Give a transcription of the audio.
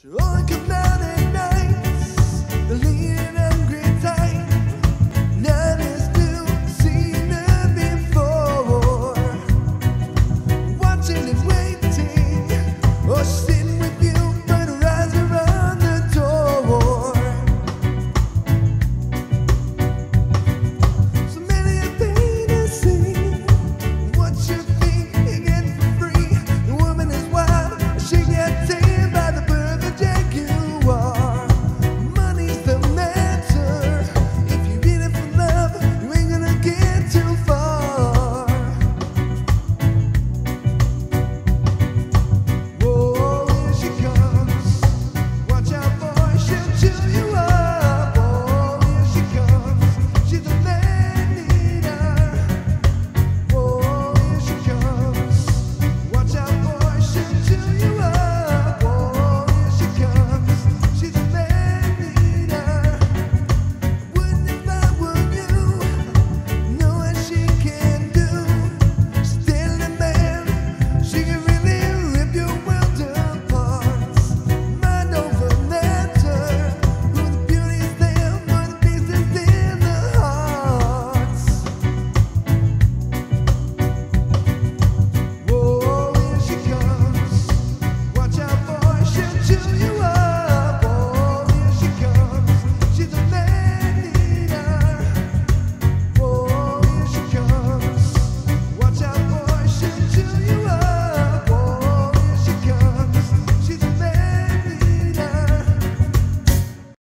She won't nights,